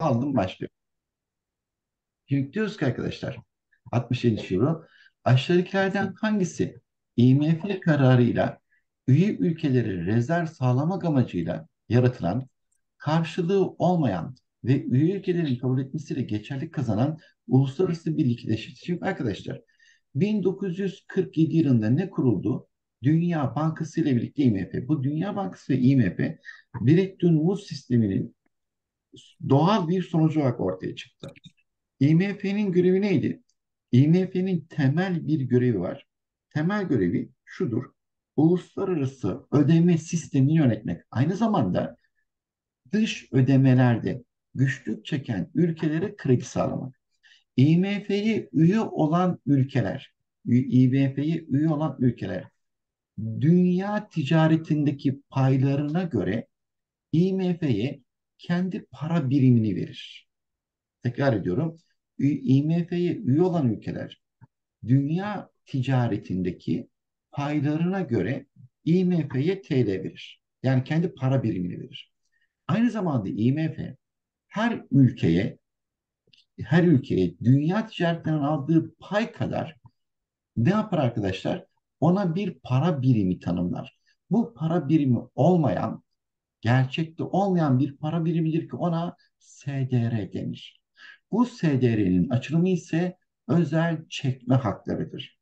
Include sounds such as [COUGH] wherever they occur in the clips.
aldım başlıyor. Şimdi diyoruz ki arkadaşlar 67 euro aşağıdakilerden hangisi IMF kararıyla üye ülkeleri rezerv sağlamak amacıyla yaratılan karşılığı olmayan ve üye ülkelerin kabul etmesiyle geçerli kazanan uluslararası bir likidleşir. Şimdi arkadaşlar 1947 yılında ne kuruldu? Dünya Bankası ile birlikte IMF. Bu Dünya Bankası ve IMF Bretton Woods sisteminin doğal bir sonucu olarak ortaya çıktı. IMF'nin görevi neydi? IMF'nin temel bir görevi var. Temel görevi şudur. Uluslararası ödeme sistemini yönetmek. Aynı zamanda dış ödemelerde güçlük çeken ülkelere kredi sağlamak. IMF'ye üye olan ülkeler, IMF'ye üye olan ülkeler dünya ticaretindeki paylarına göre IMF'ye kendi para birimini verir. Tekrar ediyorum. IMF'ye üye olan ülkeler dünya ticaretindeki paylarına göre IMF'ye TL verir. Yani kendi para birimini verir. Aynı zamanda IMF her ülkeye her ülkeye dünya ticaretinden aldığı pay kadar ne yapar arkadaşlar? Ona bir para birimi tanımlar. Bu para birimi olmayan, gerçekte olmayan bir para birimidir ki ona SDR denir. Bu SDR'nin açılımı ise özel çekme haklarıdır.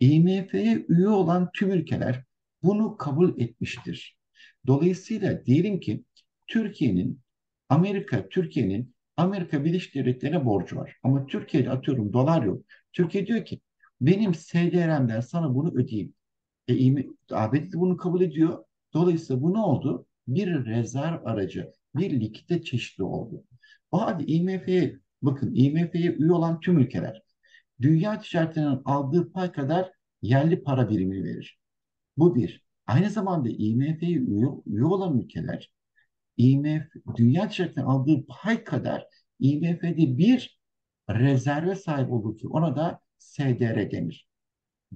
IMF'ye üye olan tüm ülkeler bunu kabul etmiştir. Dolayısıyla diyelim ki Türkiye'nin Amerika, Türkiye'nin Amerika Birleşik Devletleri'ne borcu var. Ama Türkiye'de atıyorum dolar yok. Türkiye diyor ki benim SDR'mden sana bunu ödeyeyim. E, ABD de bunu kabul ediyor. Dolayısıyla bu ne oldu? Bir rezerv aracı, bir likite çeşidi oldu. O halde IMF'ye bakın IMF'ye üye olan tüm ülkeler dünya ticaretinden aldığı pay kadar yerli para birimini verir. Bu bir. Aynı zamanda IMF'ye üye, üye olan ülkeler IMF dünya ticaretinden aldığı pay kadar IMF'de bir rezerve sahip olur ki ona da SDR denir.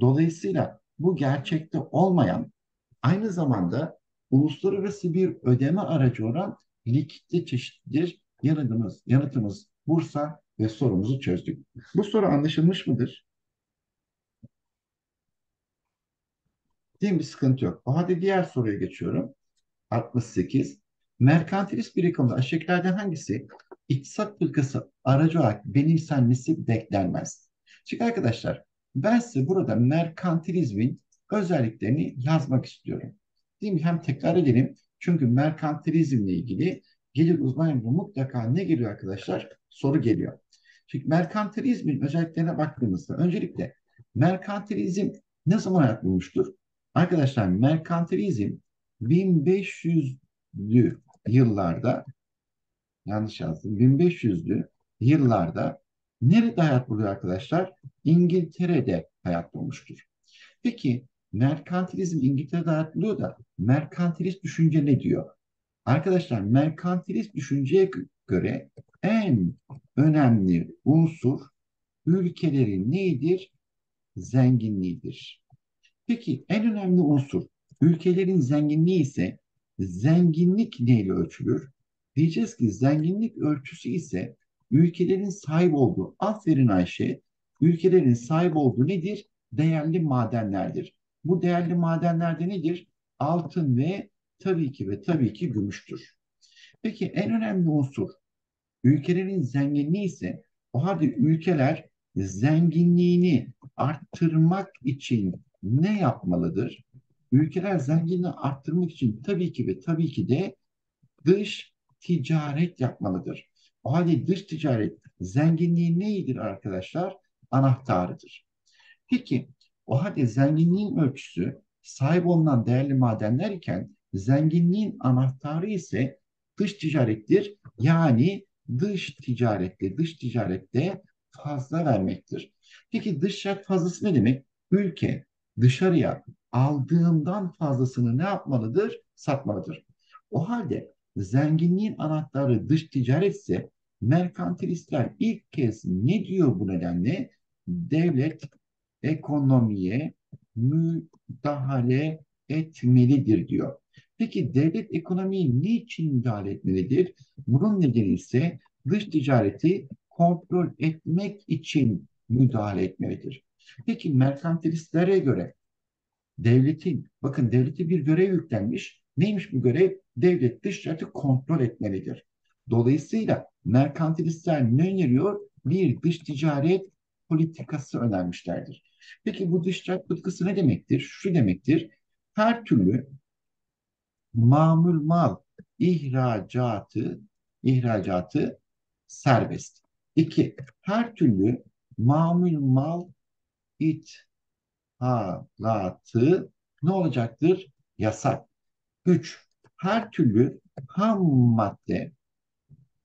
Dolayısıyla bu gerçekte olmayan aynı zamanda uluslararası bir ödeme aracı olan likitte çeşitlidir. Yanıtımız, yanıtımız Bursa ve sorumuzu çözdük. Bu soru anlaşılmış mıdır? Değil mi? Sıkıntı yok. O halde diğer soruya geçiyorum. 68. Merkantilist bir ekonomide aşağıdakilerden hangisi iktisat politikası aracı olarak benimsenmesi beklenmez? Çünkü arkadaşlar ben size burada merkantilizmin özelliklerini yazmak istiyorum. Mi? Hem tekrar edelim. Çünkü merkantilizmle ilgili gelir uzmanlığı mutlaka ne geliyor arkadaşlar? Soru geliyor. Çünkü merkantilizmin özelliklerine baktığımızda öncelikle merkantilizm ne zaman hayat bulmuştur? Arkadaşlar merkantilizm 1500'lü yıllarda yanlış yazdım 1500'lü yıllarda nerede hayat buluyor arkadaşlar? İngiltere'de hayat bulmuştur. Peki merkantilizm İngiltere'de hayat buluyor da merkantilist düşünce ne diyor? Arkadaşlar merkantilist düşünceye göre en önemli unsur ülkelerin neyidir? Zenginliğidir. Peki en önemli unsur ülkelerin zenginliği ise zenginlik neyle ölçülür? Diyeceğiz ki zenginlik ölçüsü ise ülkelerin sahip olduğu, aferin Ayşe, ülkelerin sahip olduğu nedir? Değerli madenlerdir. Bu değerli madenlerde nedir? Altın ve tabii ki ve tabii ki gümüştür. Peki en önemli unsur ülkelerin zenginliği ise o halde ülkeler zenginliğini arttırmak için ne yapmalıdır? Ülkeler zenginliğini arttırmak için tabii ki ve tabii ki de dış ticaret yapmalıdır. O halde dış ticaret zenginliği neydir arkadaşlar? Anahtarıdır. Peki o halde zenginliğin ölçüsü sahip olunan değerli madenler iken zenginliğin anahtarı ise dış ticarettir. Yani dış ticarette, dış ticarette fazla vermektir. Peki dış ticaret fazlası ne demek? Ülke dışarıya aldığından fazlasını ne yapmalıdır? Satmalıdır. O halde zenginliğin anahtarı dış ticaret ise merkantilistler ilk kez ne diyor bu nedenle? Devlet ekonomiye müdahale etmelidir diyor. Peki devlet ekonomiye niçin müdahale etmelidir? Bunun nedeni ise dış ticareti kontrol etmek için müdahale etmelidir. Peki merkantilistlere göre devletin, bakın devlete bir görev yüklenmiş. Neymiş bu görev? Devlet dış ticareti kontrol etmelidir. Dolayısıyla merkantilistler ne öneriyor? Bir dış ticaret politikası önermişlerdir. Peki bu dış ticaret politikası ne demektir? Şu demektir. Her türlü mamul mal ihracatı ihracatı serbest. İki, her türlü mamul mal ithalatı ne olacaktır? Yasak. Üç, her türlü ham madde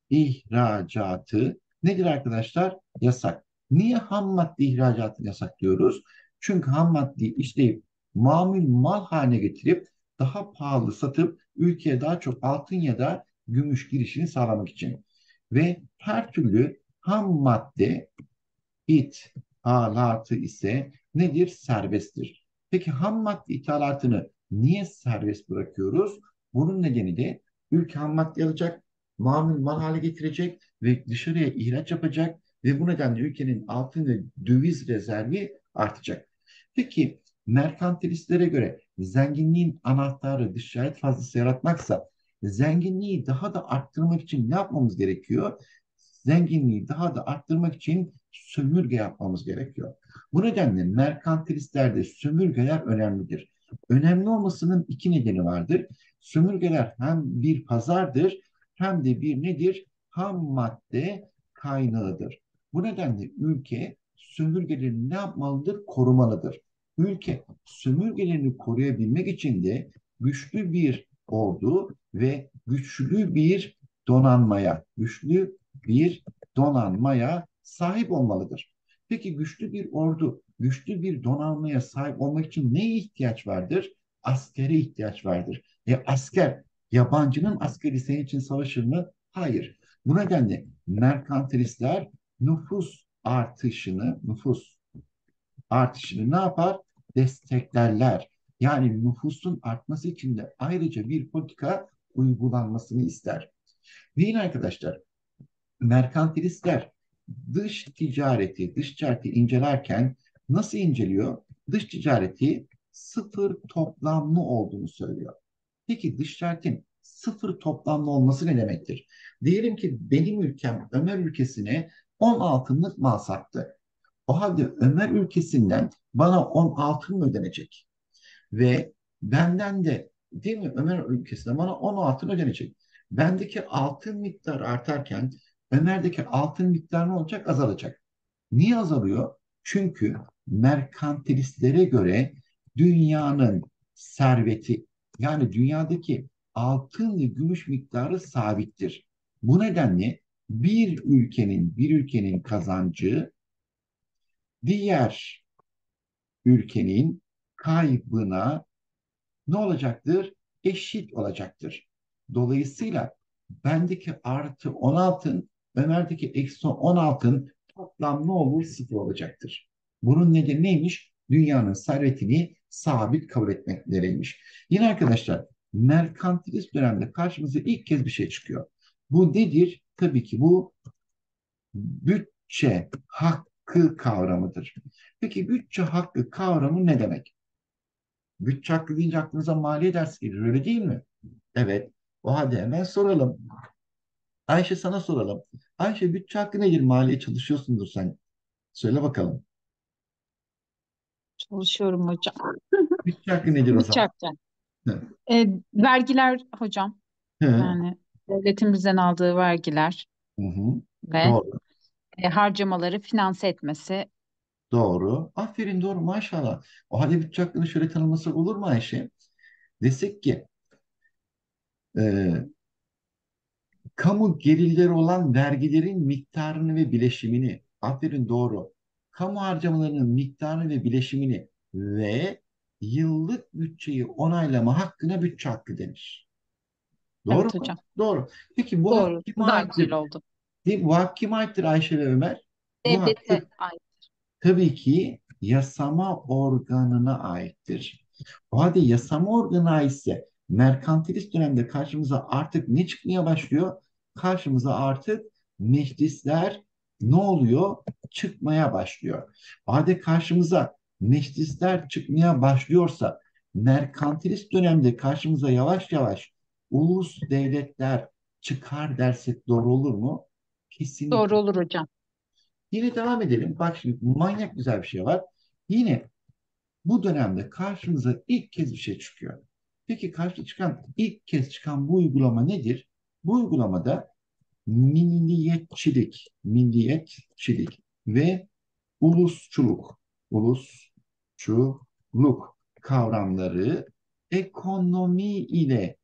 ihracatı nedir arkadaşlar? Yasak. Niye ham madde ihracatını yasaklıyoruz? Çünkü ham maddeyi işleyip mamul mal haline getirip daha pahalı satıp ülkeye daha çok altın ya da gümüş girişini sağlamak için. Ve her türlü ham madde ithalatı ise nedir? Serbesttir. Peki ham madde ithalatını niye serbest bırakıyoruz? Bunun nedeni de ülke ham madde alacak, mamul mal hale getirecek ve dışarıya ihraç yapacak ve bu nedenle ülkenin altın ve döviz rezervi artacak. Peki merkantilistlere göre zenginliğin anahtarı dış ticaret fazlası yaratmaksa zenginliği daha da arttırmak için ne yapmamız gerekiyor? Zenginliği daha da arttırmak için sömürge yapmamız gerekiyor. Bu nedenle merkantilistlerde sömürgeler önemlidir. Önemli olmasının iki nedeni vardır. Sömürgeler hem bir pazardır hem de bir nedir? Ham madde kaynağıdır. Bu nedenle ülke sömürgelerini ne yapmalıdır? Korumalıdır. Ülke sömürgelerini koruyabilmek için de güçlü bir ordu ve güçlü bir donanmaya, güçlü bir donanmaya sahip olmalıdır. Peki güçlü bir ordu, güçlü bir donanmaya sahip olmak için neye ihtiyaç vardır? Askere ihtiyaç vardır. E asker, yabancının askeri senin için savaşır mı? Hayır. Bu nedenle merkantilistler nüfus artışını, nüfus artışını ne yapar? Desteklerler. Yani nüfusun artması için de ayrıca bir politika uygulanmasını ister. Ve yine arkadaşlar merkantilistler dış ticareti, dış ticareti incelerken nasıl inceliyor? Dış ticareti sıfır toplamlı olduğunu söylüyor. Peki dış ticaretin sıfır toplamlı olması ne demektir? Diyelim ki benim ülkem Ömer ülkesine 10 altınlık mal sattı. O halde Ömer ülkesinden bana 10 altın ödenecek? Ve benden de değil mi Ömer ülkesinde bana 10 altın ödenecek. Bendeki altın miktarı artarken Ömer'deki altın miktarı ne olacak? Azalacak. Niye azalıyor? Çünkü merkantilistlere göre dünyanın serveti yani dünyadaki altın ve gümüş miktarı sabittir. Bu nedenle bir ülkenin bir ülkenin kazancı diğer ülkenin kaybına ne olacaktır? Eşit olacaktır. Dolayısıyla bendeki artı 10 altın, Ömer'deki eksi 10 altın toplam ne olur? Sıfır olacaktır. Bunun nedeni neymiş? Dünyanın servetini sabit kabul etmekleriymiş. Yine arkadaşlar merkantilist dönemde karşımıza ilk kez bir şey çıkıyor. Bu nedir? Tabii ki bu bütçe hakkı kavramıdır. Peki bütçe hakkı kavramı ne demek? Bütçe hakkı deyince aklınıza maliye dersi gelir öyle değil mi? Evet. O halde hemen soralım. Ayşe sana soralım. Ayşe bütçe hakkı nedir? Maliye çalışıyorsundur sen. Söyle bakalım. Çalışıyorum hocam. Bütçe hakkı nedir o Bütçe zaman? hakkı. Hı. E, vergiler hocam. Hı. Yani devletimizden aldığı vergiler Hı hı. ve Doğru. e, harcamaları finanse etmesi. Doğru. Aferin doğru maşallah. O halde bütçe hakkını şöyle tanımlasak olur mu Ayşe? Desek ki e, kamu gelirleri olan vergilerin miktarını ve bileşimini, aferin doğru, kamu harcamalarının miktarını ve bileşimini ve yıllık bütçeyi onaylama hakkına bütçe hakkı denir. Doğru Evet mu? hocam. Doğru. Peki bu Doğru. kime Daha aittir? güzel oldu. Değil mi? Bu hak kime aittir Ayşe ve Ömer? Bu Devlete ait. tabii ki yasama organına aittir. O halde yasama organı aitse merkantilist dönemde karşımıza artık ne çıkmaya başlıyor? Karşımıza artık meclisler ne oluyor? Çıkmaya başlıyor. Hadi karşımıza meclisler çıkmaya başlıyorsa merkantilist dönemde karşımıza yavaş yavaş ulus devletler çıkar dersek doğru olur mu? Doğru Kesinlikle. olur hocam. Yine devam edelim. Bak şimdi manyak güzel bir şey var. Yine bu dönemde karşımıza ilk kez bir şey çıkıyor. Peki karşı çıkan ilk kez çıkan bu uygulama nedir? Bu uygulamada milliyetçilik, milliyetçilik ve ulusçuluk, ulusçuluk kavramları ekonomi ile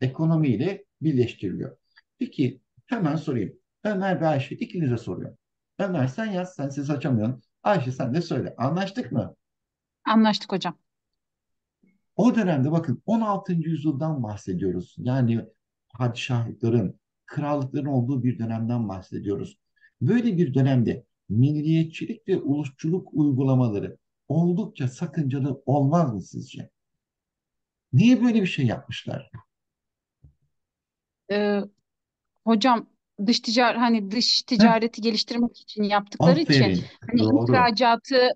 ekonomi ile birleştiriliyor. Peki hemen sorayım. Ömer ve Ayşe ikinize soruyorum. Ömer sen yaz, sen ses açamıyorsun. Ayşe sen de söyle. Anlaştık mı? Anlaştık hocam. O dönemde bakın 16. yüzyıldan bahsediyoruz. Yani padişahlıkların, krallıkların olduğu bir dönemden bahsediyoruz. Böyle bir dönemde milliyetçilik ve ulusçuluk uygulamaları oldukça sakıncalı olmaz mı sizce? Niye böyle bir şey yapmışlar? Ee, hocam dış ticaret hani dış Heh, ticareti geliştirmek için yaptıkları için aferin. hani Doğru. ihracatı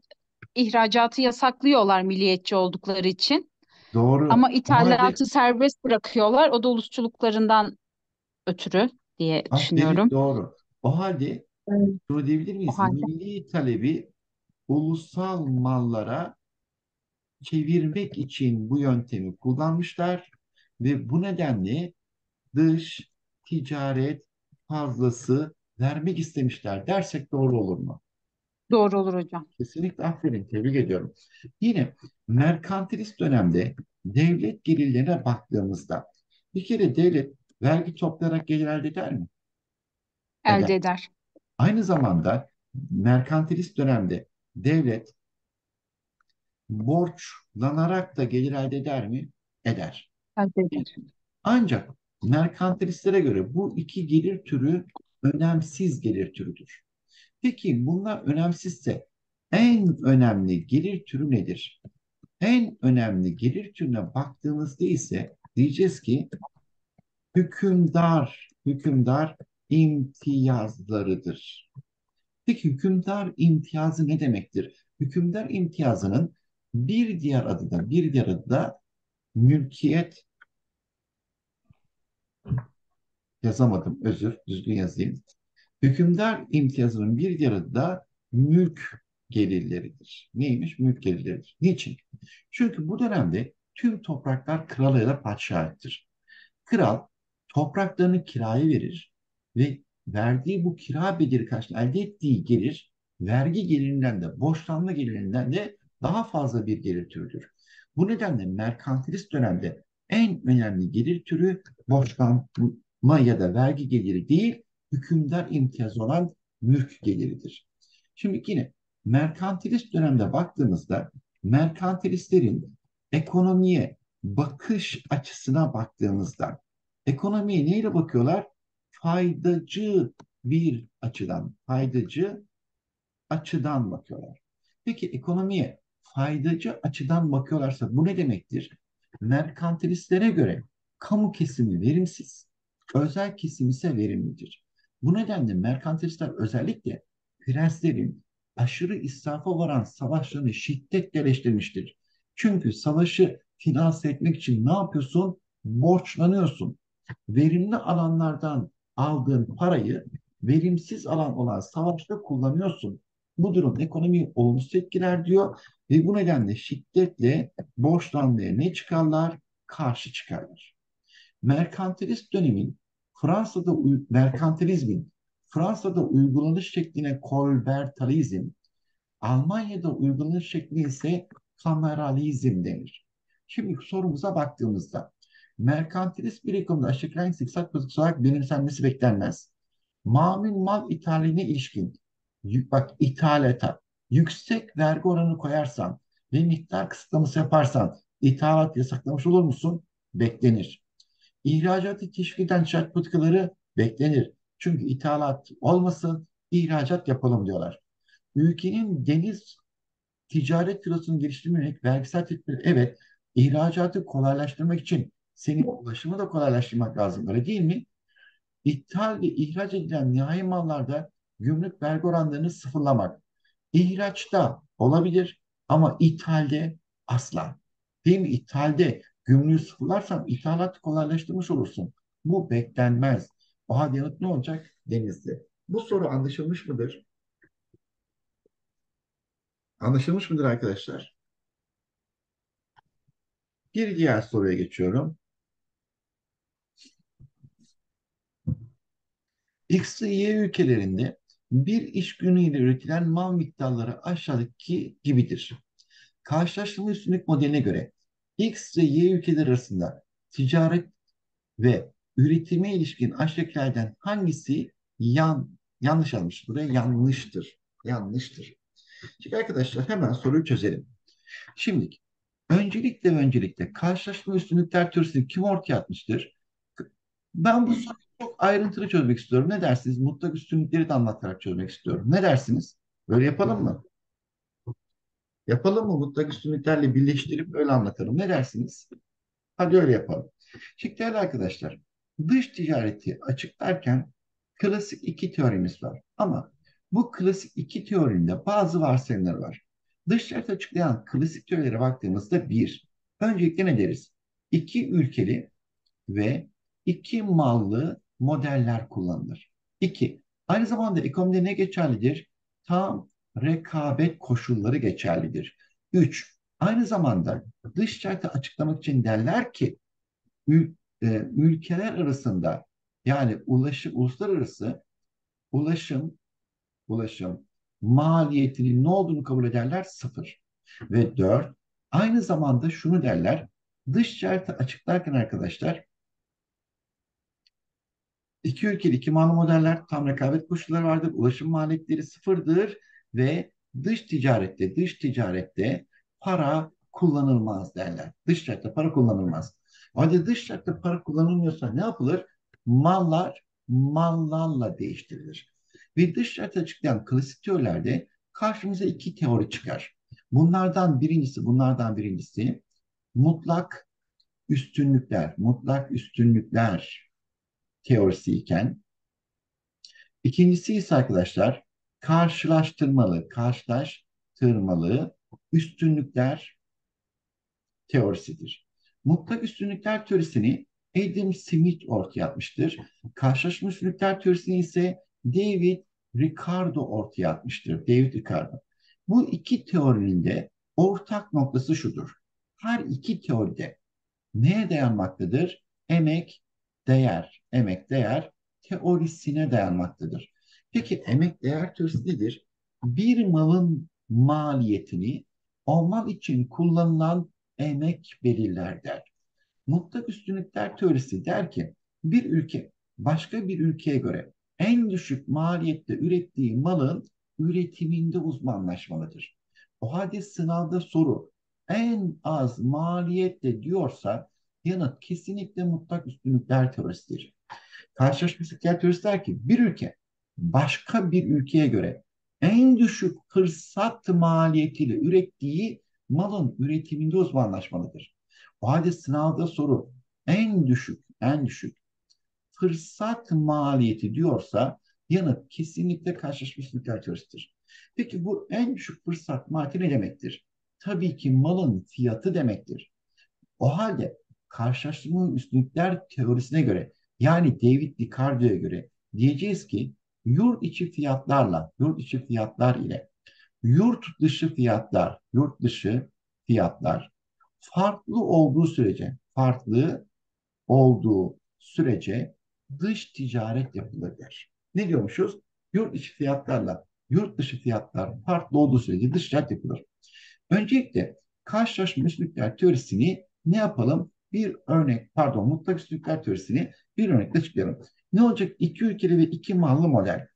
ihracatı yasaklıyorlar milliyetçi oldukları için. Doğru. Ama halde ithalatı serbest bırakıyorlar. O da ulusçuluklarından ötürü diye aferin düşünüyorum. doğru. O halde Evet. şunu diyebilir O miyiz? halde Milli talebi ulusal mallara çevirmek için bu yöntemi kullanmışlar ve bu nedenle dış ticaret fazlası vermek istemişler dersek doğru olur mu? doğru olur hocam. Kesinlikle aferin, tebrik ediyorum. Yine merkantilist dönemde devlet gelirlerine baktığımızda bir kere devlet vergi toplayarak gelir elde eder mi? Eder. Elde eder. Aynı zamanda merkantilist dönemde devlet borçlanarak da gelir elde eder mi? Eder. Elde eder. Ancak merkantilistlere göre bu iki gelir türü önemsiz gelir türüdür. Peki bunlar önemsizse en önemli gelir türü nedir? En önemli gelir türüne baktığımızda ise diyeceğiz ki hükümdar, hükümdar imtiyazlarıdır. Peki hükümdar imtiyazı ne demektir? Hükümdar imtiyazının bir diğer adı da bir diğer adı da mülkiyet yazamadım özür düzgün yazayım. Hükümdar imtiyazının bir adı da mülk gelirleridir. Neymiş? Mülk gelirleridir. Niçin? Çünkü bu dönemde tüm topraklar krala ya da padişahittir. Kral topraklarını kiraya verir ve verdiği bu kira bedeli karşılığında elde ettiği gelir vergi gelirinden de borçlanma gelirinden de daha fazla bir gelir türüdür. Bu nedenle merkantilist dönemde en önemli gelir türü borçlanma ya da vergi geliri değil, hükümdar imtiyazı olan mülk geliridir. Şimdi yine merkantilist dönemde baktığımızda merkantilistlerin ekonomiye bakış açısına baktığımızda ekonomiye neyle bakıyorlar? Faydacı bir açıdan, faydacı açıdan bakıyorlar. Peki ekonomiye faydacı açıdan bakıyorlarsa bu ne demektir? Merkantilistlere göre kamu kesimi verimsiz, özel kesim ise verimlidir. Bu nedenle merkantilistler özellikle prenslerin aşırı israfa varan savaşlarını şiddetle eleştirmiştir. Çünkü savaşı finanse etmek için ne yapıyorsun? Borçlanıyorsun. Verimli alanlardan aldığın parayı verimsiz alan olan savaşta kullanıyorsun. Bu durum ekonomiyi olumsuz etkiler diyor ve bu nedenle şiddetle borçlanmaya ne çıkarlar? Karşı çıkarlar. Merkantilist dönemin Fransa'da merkantilizmin Fransa'da uygulanış şekline kolbertalizm, Almanya'da uygulanış şekli ise kameralizm denir. Şimdi sorumuza baktığımızda merkantilist bir ekonomide aşağı yukarı iktisat politikası olarak benimsenmesi beklenmez. Mamul mal ithaline ilişkin bak ithalata yüksek vergi oranı koyarsan ve miktar kısıtlaması yaparsan ithalat yasaklamış olur musun? Beklenir. İhracatı teşvik şart politikaları beklenir. Çünkü ithalat olmasın, ihracat yapalım diyorlar. Ülkenin deniz ticaret filosunu geliştirmek, vergisel tedbir, evet, ihracatı kolaylaştırmak için senin ulaşımı da kolaylaştırmak lazım, öyle değil mi? ithal ve ihraç edilen nihai mallarda gümrük vergi oranlarını sıfırlamak. İhraçta olabilir ama ithalde asla. Değil mi? İthalde gümrüğü sıfırlarsan ithalatı kolaylaştırmış olursun. Bu beklenmez. O halde yanıt ne olacak? Denizli. Bu soru anlaşılmış mıdır? Anlaşılmış mıdır arkadaşlar? Bir diğer soruya geçiyorum. X Y ülkelerinde bir iş günüyle üretilen mal miktarları aşağıdaki gibidir. Karşılaştırma üstünlük modeline göre X ve Y ülkeler arasında ticaret ve üretime ilişkin aşağıdakilerden hangisi yan, yanlış almış buraya yanlıştır. Yanlıştır. Şimdi arkadaşlar hemen soruyu çözelim. Şimdi öncelikle öncelikle karşılaştırma üstünlükler teorisini kim ortaya atmıştır? Ben bu soruyu çok ayrıntılı çözmek istiyorum. Ne dersiniz? Mutlak üstünlükleri de anlatarak çözmek istiyorum. Ne dersiniz? Böyle yapalım mı? Yapalım mı? Mutlak üstünlüklerle birleştirip öyle anlatalım. Ne dersiniz? Hadi öyle yapalım. Şimdi değerli arkadaşlar, dış ticareti açıklarken klasik iki teorimiz var. Ama bu klasik iki teorinde bazı varsayımlar var. Dış ticaret açıklayan klasik teorilere baktığımızda bir, öncelikle ne deriz? İki ülkeli ve iki mallı modeller kullanılır. İki, aynı zamanda ekonomide ne geçerlidir? Tam rekabet koşulları geçerlidir. Üç, aynı zamanda dış ticareti açıklamak için derler ki ül, e, ülkeler arasında yani ulaşım, uluslararası ulaşım ulaşım maliyetinin ne olduğunu kabul ederler? Sıfır. Ve dört, aynı zamanda şunu derler, dış ticareti açıklarken arkadaşlar İki ülkeli iki mağlu modeller tam rekabet koşulları vardır. Ulaşım maliyetleri sıfırdır ve dış ticarette dış ticarette para kullanılmaz derler. Dış ticarette para kullanılmaz. Hadi dış ticarette para kullanılmıyorsa ne yapılır? Mallar mallarla değiştirilir. Ve dış ticareti açıklayan klasik teorilerde karşımıza iki teori çıkar. Bunlardan birincisi, bunlardan birincisi mutlak üstünlükler, mutlak üstünlükler teorisi iken ikincisi ise arkadaşlar karşılaştırmalı, karşılaştırmalı üstünlükler teorisidir. Mutlak üstünlükler teorisini Adam Smith ortaya atmıştır. Karşılaşma üstünlükler teorisini ise David Ricardo ortaya atmıştır. David Ricardo. Bu iki teorinin de ortak noktası şudur. Her iki teoride neye dayanmaktadır? Emek, değer, emek değer teorisine dayanmaktadır. Peki emek değer teorisi nedir? Bir malın maliyetini o mal için kullanılan emek belirler der. Mutlak üstünlükler teorisi der ki bir ülke başka bir ülkeye göre en düşük maliyette ürettiği malın üretiminde uzmanlaşmalıdır. O halde sınavda soru en az maliyette diyorsa yanıt kesinlikle mutlak üstünlükler teorisidir. Karşılaşma üstünlükler teorisi der ki bir ülke başka bir ülkeye göre en düşük fırsat maliyetiyle ürettiği malın üretiminde uzmanlaşmalıdır. O halde sınavda soru en düşük, en düşük fırsat maliyeti diyorsa yanıt kesinlikle üstünlükler teorisidir. Peki bu en düşük fırsat maliyeti ne demektir? Tabii ki malın fiyatı demektir. O halde karşılaştırma üstünlükler teorisine göre yani David Ricardo'ya göre diyeceğiz ki yurt içi fiyatlarla, yurt içi fiyatlar ile yurt dışı fiyatlar, yurt dışı fiyatlar farklı olduğu sürece, farklı olduğu sürece dış ticaret yapılır der. Ne diyormuşuz? Yurt içi fiyatlarla yurt dışı fiyatlar farklı olduğu sürece dış ticaret yapılır. Öncelikle karşılaşma üstünlükler teorisini ne yapalım? Bir örnek, pardon mutlak üstünlükler teorisini bir örnekle açıklayalım. Ne olacak? İki ülkeli ve iki mallı model.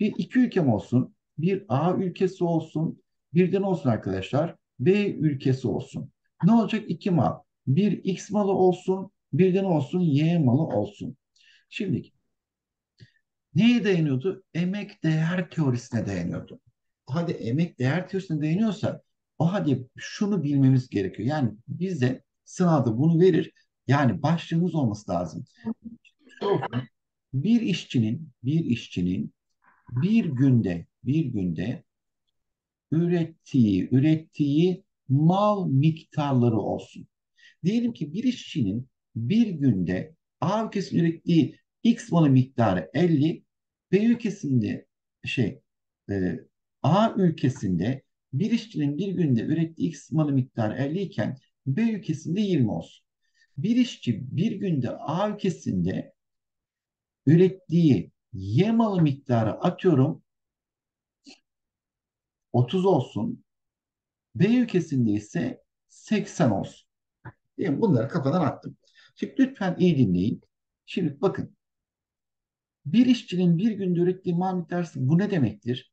Bir iki ülkem olsun, bir A ülkesi olsun, birden olsun arkadaşlar, B ülkesi olsun. Ne olacak? İki mal. Bir X malı olsun, birden olsun Y malı olsun. Şimdi neye dayanıyordu? Emek değer teorisine dayanıyordu. Hadi emek değer teorisine dayanıyorsa o hadi şunu bilmemiz gerekiyor. Yani bize sınavda bunu verir. Yani başlığımız olması lazım. Bir işçinin bir işçinin bir günde bir günde ürettiği ürettiği mal miktarları olsun. Diyelim ki bir işçinin bir günde A ülkesinde ürettiği X malı miktarı 50, B ülkesinde şey e, A ülkesinde bir işçinin bir günde ürettiği X malı miktarı 50 iken B ülkesinde 20 olsun. Bir işçi bir günde A ülkesinde ürettiği Y malı miktarı atıyorum 30 olsun. B ülkesinde ise 80 olsun. Diyelim bunları kafadan attım. Şimdi lütfen iyi dinleyin. Şimdi bakın. Bir işçinin bir günde ürettiği mal miktarı bu ne demektir?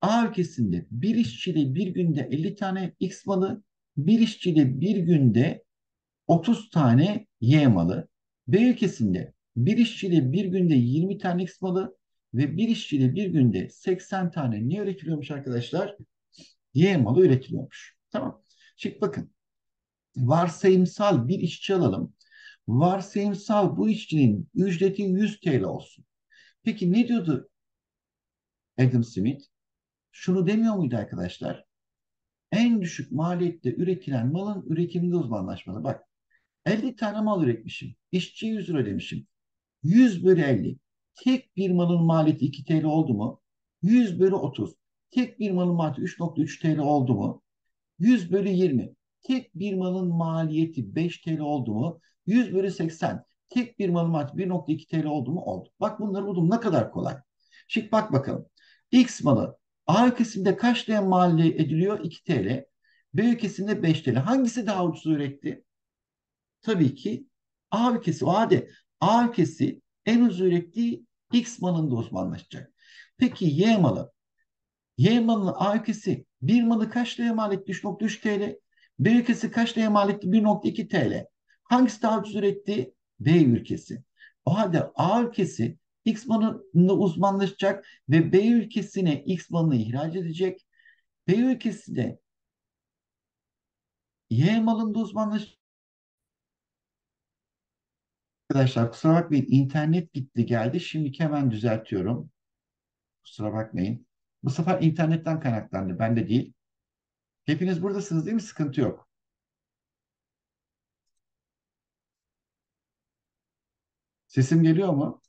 A ülkesinde bir işçide bir günde 50 tane X malı, bir işçide bir günde 30 tane Y malı. B ülkesinde bir işçide bir günde 20 tane X malı ve bir işçide bir günde 80 tane ne üretiliyormuş arkadaşlar? Y malı üretiliyormuş. Tamam. Şimdi bakın. Varsayımsal bir işçi alalım. Varsayımsal bu işçinin ücreti 100 TL olsun. Peki ne diyordu Adam Smith? Şunu demiyor muydu arkadaşlar? En düşük maliyette üretilen malın üretiminde uzmanlaşmalı. Bak 50 tane mal üretmişim. İşçiye 100 lira demişim. 100 bölü 50. Tek bir malın maliyeti 2 TL oldu mu? 100 bölü 30. Tek bir malın maliyeti 3.3 TL oldu mu? 100 bölü 20. Tek bir malın maliyeti 5 TL oldu mu? 100 bölü 80. Tek bir malın maliyeti 1.2 TL oldu mu? Oldu. Bak bunları buldum. Ne kadar kolay. Şimdi bak bakalım. X malı A ülkesinde kaç TL mal ediliyor? 2 TL. B ülkesinde 5 TL. Hangisi daha ucuz üretti? Tabii ki A ülkesi. O halde A ülkesi en ucuz ürettiği X malında uzmanlaşacak. Peki Y malı. Y malının A ülkesi bir malı kaç TL mal etti? 3.3 TL. B ülkesi kaç TL mal etti? 1.2 TL. Hangisi daha ucuz üretti? B ülkesi. O halde A ülkesi X malında uzmanlaşacak ve B ülkesine X malını ihraç edecek. B ülkesi de Y malında uzmanlaşacak. Arkadaşlar kusura bakmayın internet gitti geldi. Şimdi hemen düzeltiyorum. Kusura bakmayın. Bu sefer internetten kaynaklandı. Ben de değil. Hepiniz buradasınız değil mi? Sıkıntı yok. Sesim geliyor mu?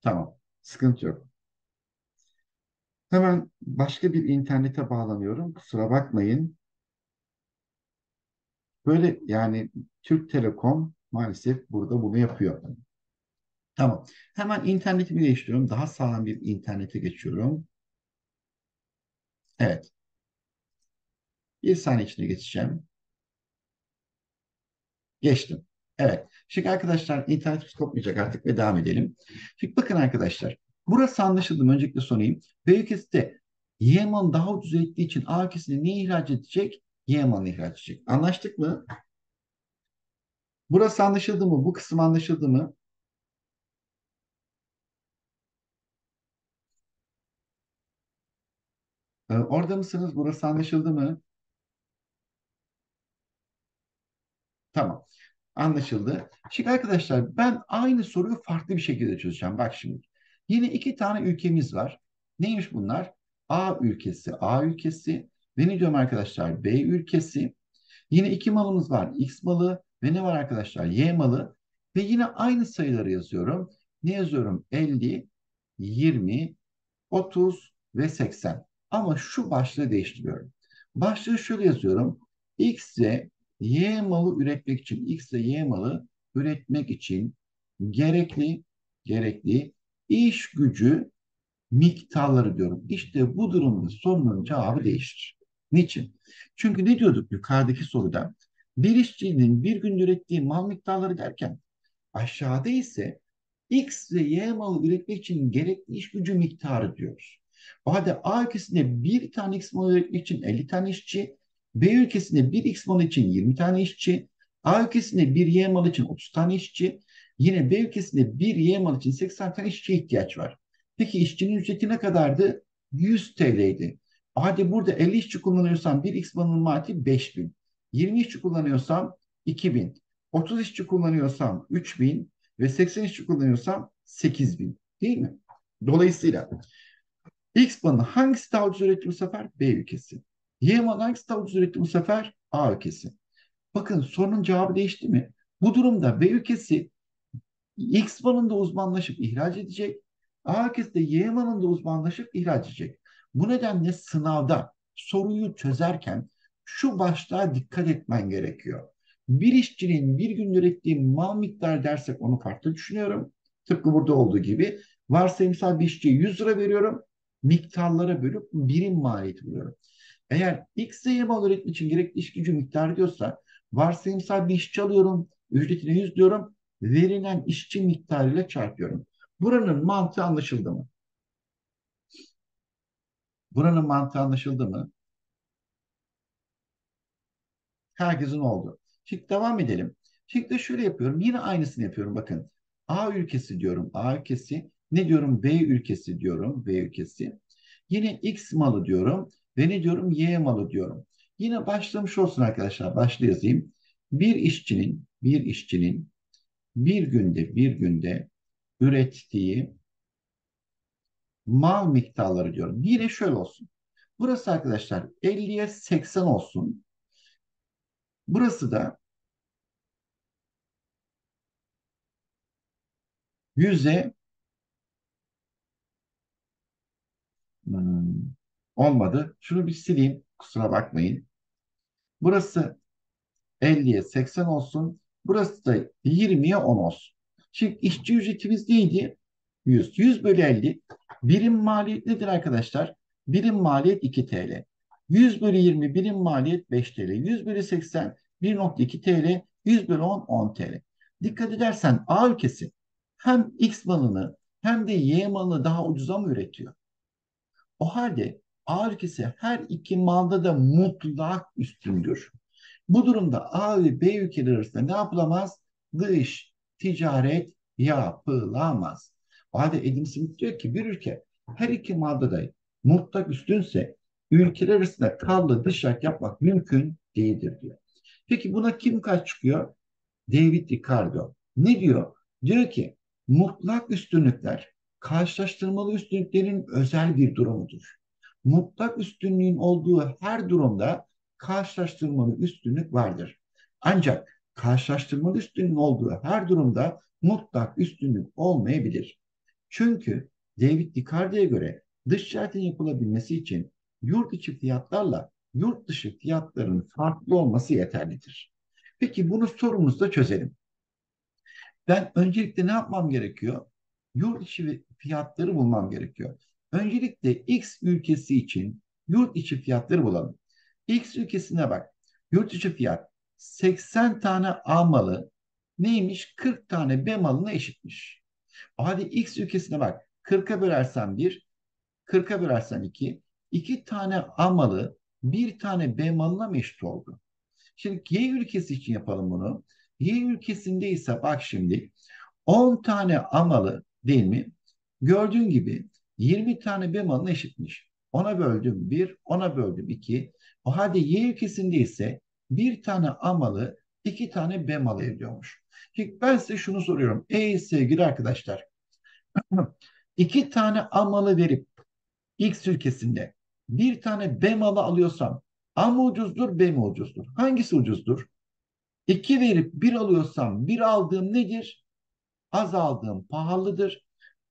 Tamam. Sıkıntı yok. Hemen başka bir internete bağlanıyorum. Kusura bakmayın. Böyle yani Türk Telekom maalesef burada bunu yapıyor. Tamam. Hemen internetimi değiştiriyorum. Daha sağlam bir internete geçiyorum. Evet. Bir saniye içinde geçeceğim. Geçtim. Evet. Şimdi arkadaşlar internetimiz kopmayacak artık ve devam edelim. Şimdi bakın arkadaşlar. Burası anlaşıldı mı? Öncelikle sorayım. B ülkesi Yemen daha ucuz ettiği için A ülkesine ne ihraç edecek? Yemen'i ihraç edecek. Anlaştık mı? Burası anlaşıldı mı? Bu kısım anlaşıldı mı? Ee, orada mısınız? Burası anlaşıldı mı? Tamam. Anlaşıldı. Şimdi arkadaşlar ben aynı soruyu farklı bir şekilde çözeceğim. Bak şimdi. Yine iki tane ülkemiz var. Neymiş bunlar? A ülkesi, A ülkesi ve ne diyorum arkadaşlar? B ülkesi. Yine iki malımız var. X malı ve ne var arkadaşlar? Y malı. Ve yine aynı sayıları yazıyorum. Ne yazıyorum? 50, 20, 30 ve 80. Ama şu başlığı değiştiriyorum. Başlığı şöyle yazıyorum. X ve Y malı üretmek için, X ve Y malı üretmek için gerekli gerekli iş gücü miktarları diyorum. İşte bu durumda sorunun cevabı değişir. Niçin? Çünkü ne diyorduk yukarıdaki soruda? Bir işçinin bir gün ürettiği mal miktarları derken aşağıda ise X ve Y malı üretmek için gerekli iş gücü miktarı diyoruz. O halde A ülkesinde bir tane X malı üretmek için 50 tane işçi, B ülkesinde bir X malı için 20 tane işçi, A ülkesinde bir Y malı için 30 tane işçi, yine B ülkesinde bir Y malı için 80 tane işçiye ihtiyaç var. Peki işçinin ücreti ne kadardı? 100 TL'ydi. Hadi burada 50 işçi kullanıyorsam bir X malının maliyeti 5000. 20 işçi kullanıyorsam 2000. 30 işçi kullanıyorsam 3000. ve 80 işçi kullanıyorsam 8000 değil mi? Dolayısıyla X malının hangisi daha ucuz üretti bu sefer? B ülkesi. Y malının hangisi daha ucuz üretti bu sefer? A ülkesi. Bakın sorunun cevabı değişti mi? Bu durumda B ülkesi X malında uzmanlaşıp ihraç edecek. A ülkesi de Y malında uzmanlaşıp ihraç edecek. Bu nedenle sınavda soruyu çözerken şu başlığa dikkat etmen gerekiyor. Bir işçinin bir gün ürettiği mal miktarı dersek onu farklı düşünüyorum. Tıpkı burada olduğu gibi varsayımsal bir işçiye 100 lira veriyorum. Miktarlara bölüp birim maliyeti buluyorum. Eğer X mal üretmek için gerekli iş gücü miktarı diyorsa varsayımsal bir işçi alıyorum. Ücretine 100 diyorum. Verilen işçi miktarıyla çarpıyorum. Buranın mantığı anlaşıldı mı? Buranın mantığı anlaşıldı mı? Herkesin oldu. Şimdi devam edelim. Şimdi de şöyle yapıyorum. Yine aynısını yapıyorum. Bakın. A ülkesi diyorum. A ülkesi. Ne diyorum? B ülkesi diyorum. B ülkesi. Yine X malı diyorum. Ve ne diyorum? Y malı diyorum. Yine başlamış olsun arkadaşlar. Başla yazayım. Bir işçinin, bir işçinin bir günde, bir günde ürettiği mal miktarları diyorum. Yine şöyle olsun. Burası arkadaşlar 50'ye 80 olsun. Burası da 100'e hmm, olmadı. Şunu bir sileyim. Kusura bakmayın. Burası 50'ye 80 olsun. Burası da 20'ye 10 olsun. Şimdi işçi ücretimiz neydi? 100. 100 bölü 50. Birim maliyet nedir arkadaşlar? Birim maliyet 2 TL. 100 bölü 20 birim maliyet 5 TL. 100 bölü 80 1.2 TL. 100 bölü 10 10 TL. Dikkat edersen A ülkesi hem X malını hem de Y malını daha ucuza mı üretiyor? O halde A ülkesi her iki malda da mutlak üstündür. Bu durumda A ve B ülkeleri arasında ne yapılamaz? Dış ticaret yapılamaz. O halde Adam Smith diyor ki bir ülke her iki malda da mutlak üstünse ülkeler arasında kallı dışarı yapmak mümkün değildir diyor. Peki buna kim kaç çıkıyor? David Ricardo. Ne diyor? Diyor ki mutlak üstünlükler karşılaştırmalı üstünlüklerin özel bir durumudur. Mutlak üstünlüğün olduğu her durumda karşılaştırmalı üstünlük vardır. Ancak karşılaştırmalı üstünlüğün olduğu her durumda mutlak üstünlük olmayabilir. Çünkü David Ricardo'ya göre dış ticaretin yapılabilmesi için yurt içi fiyatlarla yurt dışı fiyatların farklı olması yeterlidir. Peki bunu sorumuzda çözelim. Ben öncelikle ne yapmam gerekiyor? Yurt içi fiyatları bulmam gerekiyor. Öncelikle X ülkesi için yurt içi fiyatları bulalım. X ülkesine bak. Yurt içi fiyat 80 tane A malı neymiş? 40 tane B malına eşitmiş. Hadi X ülkesine bak. 40'a bölersen 1, 40'a bölersen 2. 2 tane A malı bir tane B malına mı eşit oldu? Şimdi Y ülkesi için yapalım bunu. Y ülkesinde ise bak şimdi 10 tane A malı değil mi? Gördüğün gibi 20 tane B malına eşitmiş. Ona böldüm 1, ona böldüm 2. O halde Y ülkesinde ise bir tane A malı, iki tane B malı ediyormuş. Ben size şunu soruyorum. Ey sevgili arkadaşlar. [CLEARS THROAT] iki tane A malı verip X ülkesinde bir tane B malı alıyorsam A mı ucuzdur B mi ucuzdur? Hangisi ucuzdur? İki verip bir alıyorsam bir aldığım nedir? Az aldığım pahalıdır.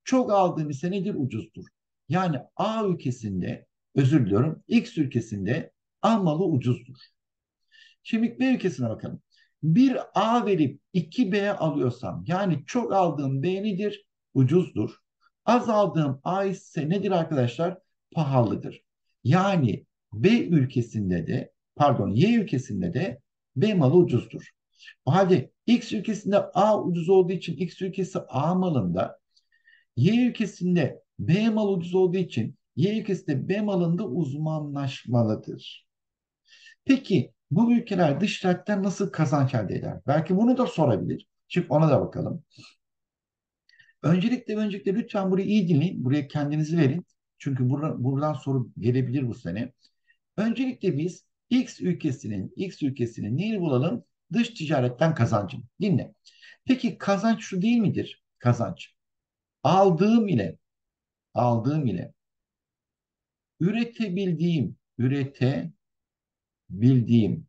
Çok aldığım ise nedir? Ucuzdur. Yani A ülkesinde özür diliyorum X ülkesinde A malı ucuzdur. Şimdi B ülkesine bakalım. Bir A verip iki B alıyorsam yani çok aldığım B nedir? Ucuzdur. Az aldığım A ise nedir arkadaşlar? Pahalıdır. Yani B ülkesinde de pardon Y ülkesinde de B malı ucuzdur. O halde X ülkesinde A ucuz olduğu için X ülkesi A malında Y ülkesinde B mal ucuz olduğu için Y ülkesinde B malında uzmanlaşmalıdır. Peki bu ülkeler dış ticaretten nasıl kazanç elde eder? Belki bunu da sorabilir. Şimdi ona da bakalım. Öncelikle öncelikle lütfen burayı iyi dinleyin. Buraya kendinizi verin. Çünkü buradan, buradan soru gelebilir bu sene. Öncelikle biz X ülkesinin X ülkesinin neyini bulalım? Dış ticaretten kazancını. Dinle. Peki kazanç şu değil midir? Kazanç. Aldığım ile aldığım ile üretebildiğim, üretebildiğim,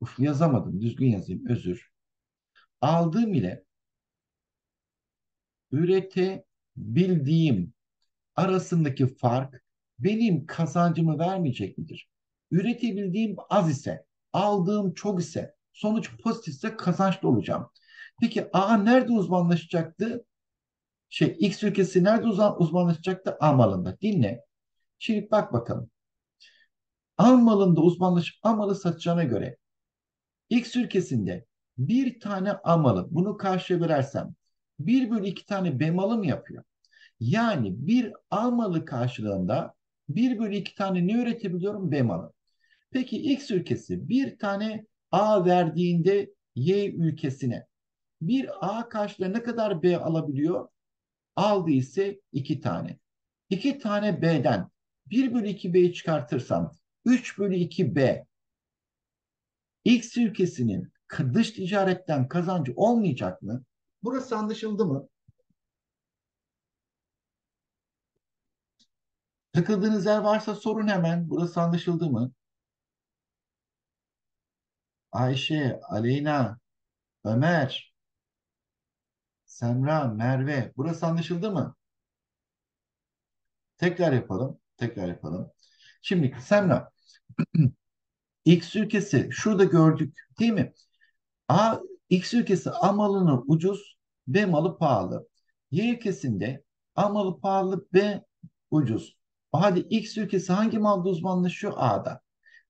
uf yazamadım, düzgün yazayım, özür. Aldığım ile üretebildiğim arasındaki fark benim kazancımı vermeyecek midir? Üretebildiğim az ise, aldığım çok ise, sonuç pozitifse kazançlı olacağım. Peki A nerede uzmanlaşacaktı? Şey X ülkesi nerede uzmanlaşacaktı? A malında. Dinle. Şimdi bak bakalım. A malında uzmanlaşıp A malı satacağına göre X ülkesinde bir tane A malı bunu karşıya verersem 1 bölü 2 tane B malı mı yapıyor? Yani bir A malı karşılığında 1 bölü 2 tane ne üretebiliyorum? B malı. Peki X ülkesi bir tane A verdiğinde Y ülkesine bir A karşılığında ne kadar B alabiliyor? Aldı ise 2 tane. 2 tane B'den 1 bölü 2 B'yi çıkartırsam 3 bölü 2 B X ülkesinin dış ticaretten kazancı olmayacak mı? Burası anlaşıldı mı? Takıldığınız yer varsa sorun hemen. Burası anlaşıldı mı? Ayşe, Aleyna, Ömer, Semra, Merve. Burası anlaşıldı mı? Tekrar yapalım. Tekrar yapalım. Şimdi Semra, [CLEARS THROAT] X ülkesi şurada gördük değil mi? A, X ülkesi A malını ucuz, B malı pahalı. Y ülkesinde A malı pahalı, B ucuz. Hadi X ülkesi hangi malda uzmanlaşıyor? A'da.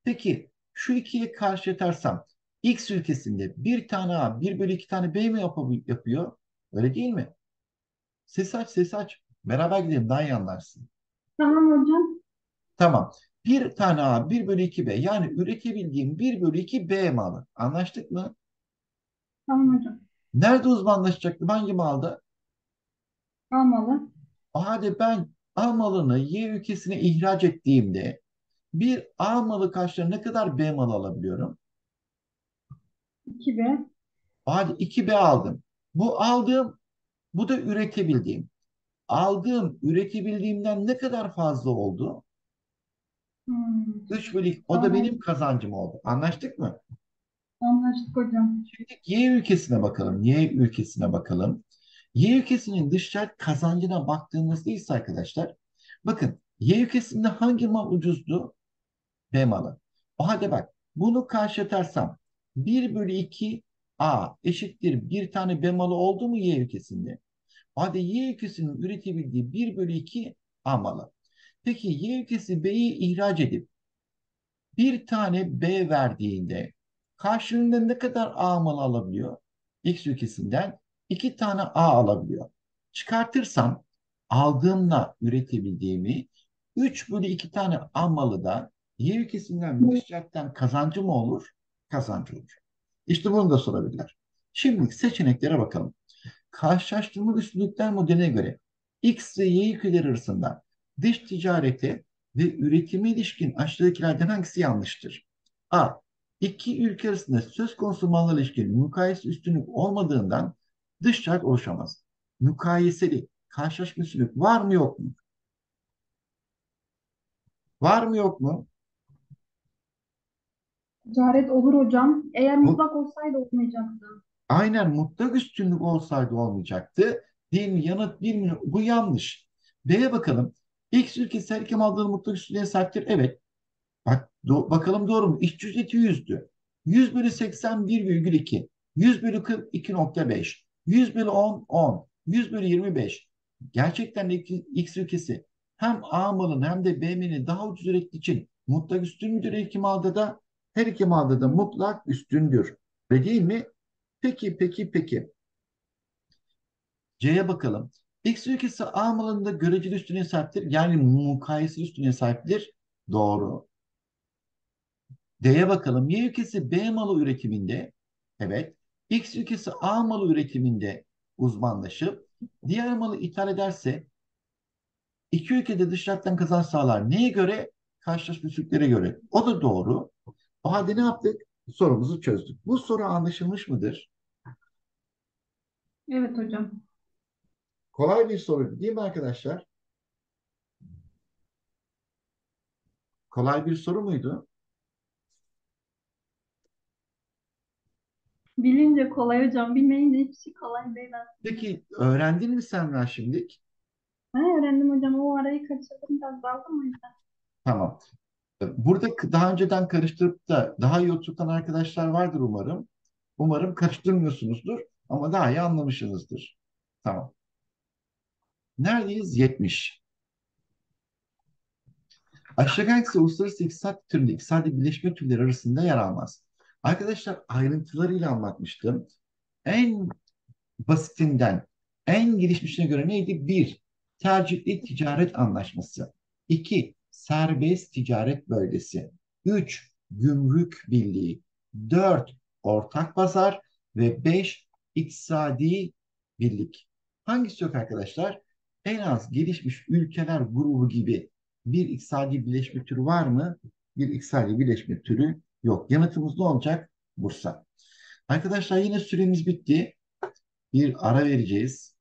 Peki şu ikiye karşı X ülkesinde bir tane A, bir bölü iki tane B mi yapıyor? Öyle değil mi? Ses aç, ses aç. Beraber gidelim daha iyi anlarsın. Tamam hocam. Tamam. Bir tane A, bir bölü iki B. Yani üretebildiğim bir bölü iki B malı. Anlaştık mı? Tamam hocam. Nerede uzmanlaşacaktım? Hangi malda? Almalı. Hadi ben A malını Y ülkesine ihraç ettiğimde bir A malı karşılığında ne kadar B malı alabiliyorum? 2B. Hadi 2B aldım. Bu aldığım, bu da üretebildiğim. Aldığım, üretebildiğimden ne kadar fazla oldu? Hmm. 3 bölü 2. O da Tamam. benim kazancım oldu. Anlaştık mı? Anlaştık hocam. Şimdi Y ülkesine bakalım. Y ülkesine bakalım. Y ülkesinin dış ticaret kazancına baktığımızda ise arkadaşlar bakın Y ülkesinde hangi mal ucuzdu? B malı. O halde bak bunu karşılarsam 1 bölü 2 A eşittir bir tane B malı oldu mu Y ülkesinde? O halde Y ülkesinin üretebildiği 1 bölü 2 A malı. Peki Y ülkesi B'yi ihraç edip bir tane B verdiğinde karşılığında ne kadar A malı alabiliyor? X ülkesinden iki tane A alabiliyor. Çıkartırsam aldığımla üretebildiğimi 3 bölü 2 tane A malı da Y ülkesinden müstahakten kazancı mı olur? Kazancı olur. İşte bunu da sorabilirler. Şimdi seçeneklere bakalım. Karşılaştırma üstünlükler modeline göre X ve Y ülkeleri arasında dış ticarete ve üretime ilişkin aşağıdakilerden hangisi yanlıştır? A. İki ülke arasında söz konusu mallar ilişkin mukayese üstünlük olmadığından dış ticaret oluşamaz. Mukayeseli karşılaşma üstünlük var mı yok mu? Var mı yok mu? Ticaret olur hocam. Eğer mutlak olsaydı olmayacaktı. Aynen mutlak üstünlük olsaydı olmayacaktı. Değil mi? Yanıt bir mi? Bu yanlış. B'ye bakalım. X ülkesi her iki malların mutlak üstünlüğe sahiptir. Evet. Bak do bakalım doğru mu? İş ücreti 100'dü. 100 bölü 81,2. 100 bölü 42.5. 100 bölü 10, 10. 100 bölü 25. Gerçekten de X ülkesi hem A malın hem de B malını daha ucuz ürettiği için mutlak üstün müdür her iki malda da? Her iki malda da mutlak üstündür. Ve değil mi? Peki, peki, peki. C'ye bakalım. X ülkesi A malında göreceli üstüne sahiptir. Yani mukayeseli üstüne sahiptir. Doğru. D'ye bakalım. Y ülkesi B malı üretiminde, evet. X ülkesi A malı üretiminde uzmanlaşıp diğer malı ithal ederse iki ülkede dışarıdan kazanç sağlar. Neye göre? Üsluplere göre. O da doğru. O halde ne yaptık? Sorumuzu çözdük. Bu soru anlaşılmış mıdır? Evet hocam. Kolay bir soru değil mi arkadaşlar? Kolay bir soru muydu? Bilince kolay hocam. Bilmeyince hiçbir şey kolay değil aslında. Peki öğrendin mi Semra şimdilik? Ben öğrendim hocam. O arayı kaçırdım. Biraz daldım o yüzden. Tamam. Burada daha önceden karıştırıp da daha iyi oturtan arkadaşlar vardır umarım. Umarım karıştırmıyorsunuzdur ama daha iyi anlamışsınızdır. Tamam. Neredeyiz? 70. Aşağı hangisi uluslararası iktisat türünde iktisadi birleşme türleri arasında yer almaz? Arkadaşlar ayrıntılarıyla anlatmıştım. En basitinden en gelişmişine göre neydi? Bir, tercihli ticaret anlaşması. İki, serbest ticaret bölgesi. Üç, gümrük birliği. Dört, ortak pazar. Ve beş, iktisadi birlik. Hangisi yok arkadaşlar? En az gelişmiş ülkeler grubu gibi bir iktisadi birleşme türü var mı? Bir iktisadi birleşme türü yok. Yanıtımız ne olacak? Bursa. Arkadaşlar yine süremiz bitti bir ara vereceğiz.